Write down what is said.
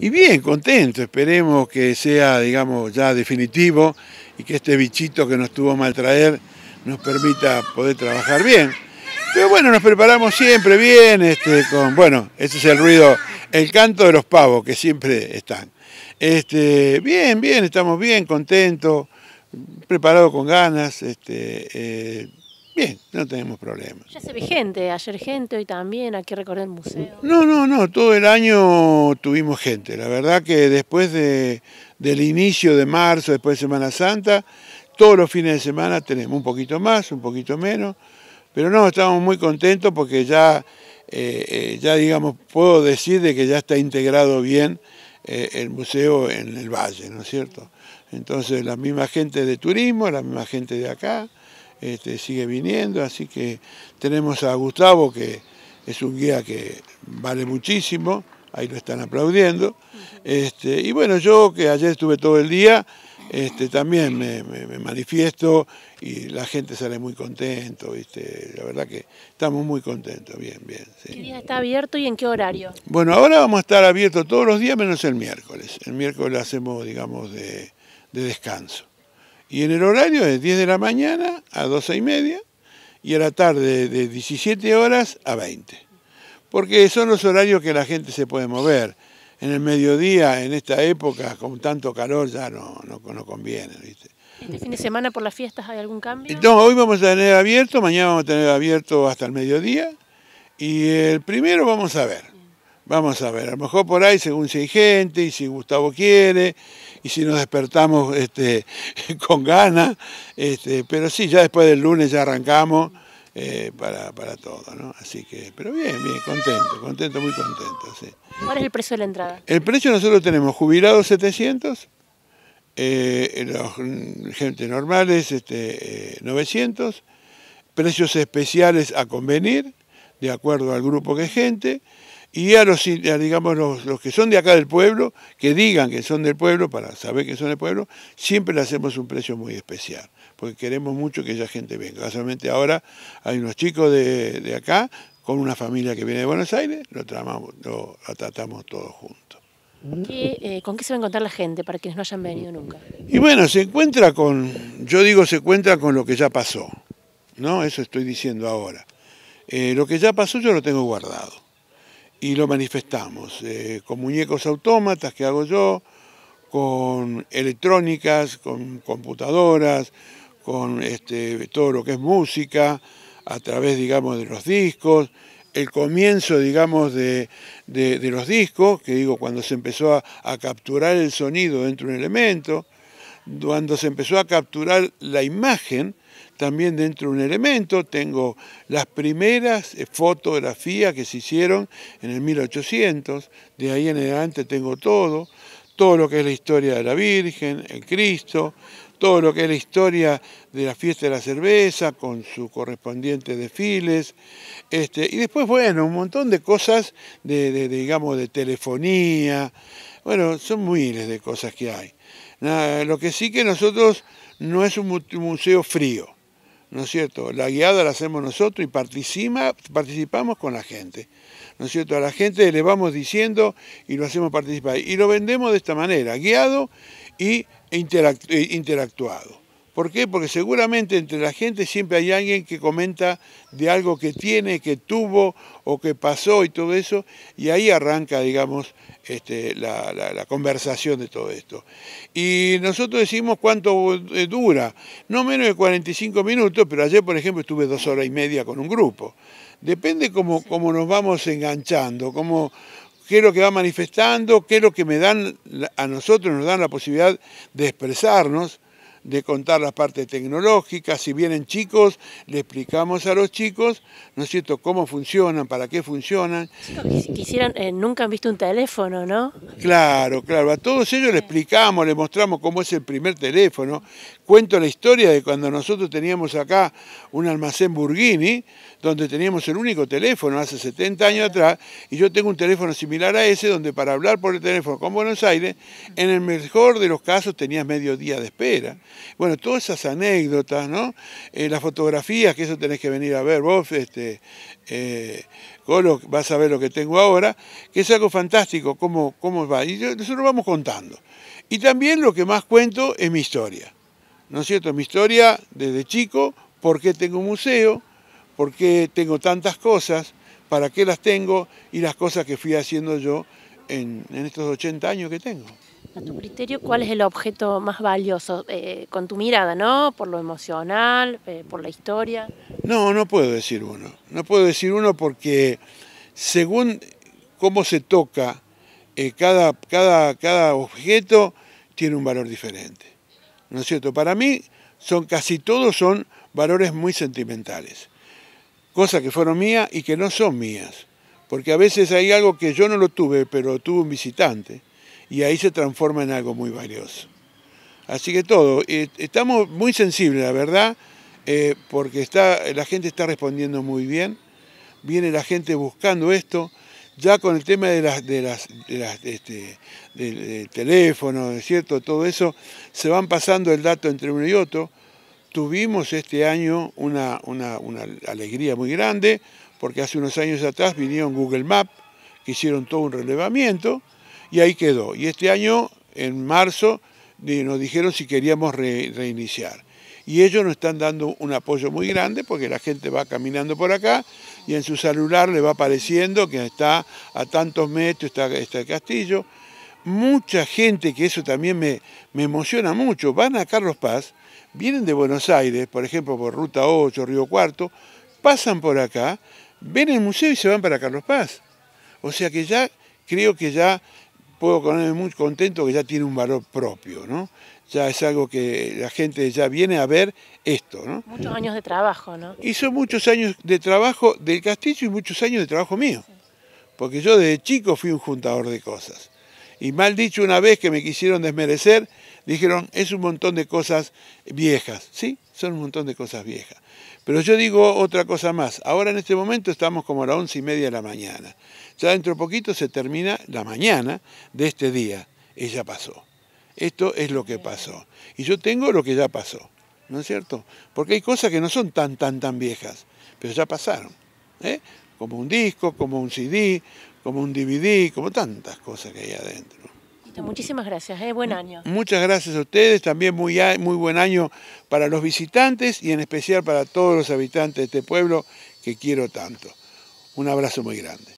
Y bien, contento, esperemos que sea, digamos, ya definitivo y que este bichito que nos tuvo mal traer nos permita poder trabajar bien. Pero bueno, nos preparamos siempre bien, este, con, bueno, ese es el ruido, el canto de los pavos que siempre están. Este, bien, bien, estamos bien, contentos, preparados con ganas, este, eh, bien, no tenemos problemas. Ya se ve gente, ayer gente, hoy también, aquí recorrer el museo. No, no, no, todo el año tuvimos gente. La verdad que después de, del inicio de marzo, después de Semana Santa, todos los fines de semana tenemos un poquito más, un poquito menos, pero no, estamos muy contentos porque ya, eh, eh, ya digamos, puedo decir de que ya está integrado bien eh, el museo en el valle, ¿no es cierto? Entonces la misma gente de turismo, la misma gente de acá, este, sigue viniendo, así que tenemos a Gustavo, que es un guía que vale muchísimo, ahí lo están aplaudiendo. Este, y bueno, yo que ayer estuve todo el día, este, también me, manifiesto y la gente sale muy contento, ¿viste? la verdad que estamos muy contentos, bien, bien. ¿Qué día está abierto y en qué horario? Bueno, ahora vamos a estar abiertos todos los días menos el miércoles. El miércoles hacemos, digamos, de descanso. Y en el horario es 10 de la mañana a 12 y media y a la tarde de 17 horas a 20. Porque son los horarios que la gente se puede mover. En el mediodía, en esta época, con tanto calor, ya no, no, conviene. ¿viste? ¿Este fin de semana por las fiestas hay algún cambio? No, hoy vamos a tener abierto, mañana vamos a tener abierto hasta el mediodía y el primero vamos a ver. Vamos a ver, a lo mejor por ahí, según si hay gente y si Gustavo quiere, y si nos despertamos este, con ganas, este, pero sí, ya después del lunes ya arrancamos eh, para, todo, ¿no? Así que, pero bien, bien, contento, contento, muy contento, sí. ¿Cuál es el precio de la entrada? El precio nosotros tenemos jubilados 700, eh, los, gente normales este, 900, eh, precios especiales a convenir, de acuerdo al grupo que es gente, y a los, digamos, los, que son de acá del pueblo, que digan que son del pueblo, para saber que son del pueblo, siempre le hacemos un precio muy especial, porque queremos mucho que esa gente venga. Casualmente ahora hay unos chicos de, acá, con una familia que viene de Buenos Aires, lo, tratamos, lo, tratamos todos juntos. Eh, ¿Con qué se va a encontrar la gente para quienes no hayan venido nunca? Y bueno, se encuentra con, yo digo se encuentra con lo que ya pasó, ¿no? Eso estoy diciendo ahora. Eh, lo que ya pasó yo lo tengo guardado y lo manifestamos, eh, con muñecos autómatas que hago yo, con electrónicas, con computadoras, con este, todo lo que es música, a través, digamos, de los discos, el comienzo, digamos, de, los discos, que digo, cuando se empezó a, a, capturar el sonido dentro de un elemento, cuando se empezó a capturar la imagen, también dentro de un elemento tengo las primeras eh, fotografías que se hicieron en el 1800, de ahí en adelante tengo todo, todo lo que es la historia de la Virgen, el Cristo, todo lo que es la historia de la fiesta de la cerveza con sus correspondientes desfiles, este, y después, bueno, un montón de cosas de, digamos, de telefonía, bueno, son miles de cosas que hay. lo que sí que nosotros no es un museo frío, ¿no es cierto? La guiada la hacemos nosotros y participamos con la gente, ¿no es cierto? A la gente le vamos diciendo y lo hacemos participar. Y lo vendemos de esta manera, guiado y e interactuado. ¿Por qué? Porque seguramente entre la gente siempre hay alguien que comenta de algo que tiene, que tuvo o que pasó y todo eso, y ahí arranca, digamos, este, la, conversación de todo esto. Y nosotros decimos cuánto eh, dura, no menos de 45 minutos, pero ayer, por ejemplo, estuve dos horas y media con un grupo. Depende cómo, cómo nos vamos enganchando, cómo, qué es lo que va manifestando, qué es lo que me dan a nosotros, nos dan la posibilidad de expresarnos de contar la parte tecnológica, si vienen chicos, le explicamos a los chicos, ¿no es cierto?, cómo funcionan, para qué funcionan. Quisieran, eh, nunca han visto un teléfono, ¿no? Claro, claro, a todos ellos le explicamos, le mostramos cómo es el primer teléfono. Cuento la historia de cuando nosotros teníamos acá un almacén Burghini, donde teníamos el único teléfono hace 70 años atrás, y yo tengo un teléfono similar a ese, donde para hablar por el teléfono con Buenos Aires, en el mejor de los casos tenías medio día de espera. Bueno, todas esas anécdotas, ¿no? Eh, las fotografías, que eso tenés que venir a ver vos, este, eh, vas a ver lo que tengo ahora, que es algo fantástico, cómo, cómo va. Y nosotros vamos contando. Y también lo que más cuento es mi historia. ¿No es cierto? Mi historia desde chico, por qué tengo un museo, por qué tengo tantas cosas, para qué las tengo y las cosas que fui haciendo yo en, estos 80 años que tengo. A tu criterio, ¿cuál es el objeto más valioso? Eh, con tu mirada, ¿no? Por lo emocional, eh, por la historia. No, no puedo decir uno. No puedo decir uno porque según cómo se toca, eh, cada, cada, cada objeto tiene un valor diferente. ¿No es cierto? Para mí son casi todos son valores muy sentimentales. Cosas que fueron mías y que no son mías. Porque a veces hay algo que yo no lo tuve, pero tuve un visitante y ahí se transforma en algo muy valioso. Así que todo, eh, estamos muy sensibles, la verdad, eh, porque está, la gente está respondiendo muy bien, viene la gente buscando esto, ya con el tema de las, de las, de las este, del, teléfono, ¿cierto? Todo eso, se van pasando el dato entre uno y otro. Tuvimos este año una, una, una alegría muy grande, porque hace unos años atrás vinieron Google Maps, que hicieron todo un relevamiento, y ahí quedó. Y este año, en marzo, nos dijeron si queríamos reiniciar. Y ellos nos están dando un apoyo muy grande porque la gente va caminando por acá y en su celular le va apareciendo que está a tantos metros, está, está el castillo. Mucha gente, que eso también me, me emociona mucho, van a Carlos Paz, vienen de Buenos Aires, por ejemplo, por Ruta 8, Río Cuarto, pasan por acá, ven el museo y se van para Carlos Paz. O sea que ya creo que ya puedo ponerme muy contento que ya tiene un valor propio, ¿no? Ya es algo que la gente ya viene a ver esto, ¿no? Muchos años de trabajo, ¿no? Hizo muchos años de trabajo del castillo y muchos años de trabajo mío. Porque yo desde chico fui un juntador de cosas. Y mal dicho una vez que me quisieron desmerecer, dijeron, es un montón de cosas viejas. Sí, son un montón de cosas viejas. Pero yo digo otra cosa más. Ahora en este momento estamos como a las once y media de la mañana. Ya dentro de poquito se termina la mañana de este día. Ella pasó. Esto es lo que pasó. Y yo tengo lo que ya pasó. ¿No es cierto? Porque hay cosas que no son tan, tan, tan viejas, pero ya pasaron. ¿eh? Como un disco, como un CD, como un DVD, como tantas cosas que hay adentro. Muchísimas gracias, ¿eh? buen año. Muchas gracias a ustedes, también muy, muy buen año para los visitantes y en especial para todos los habitantes de este pueblo que quiero tanto. Un abrazo muy grande.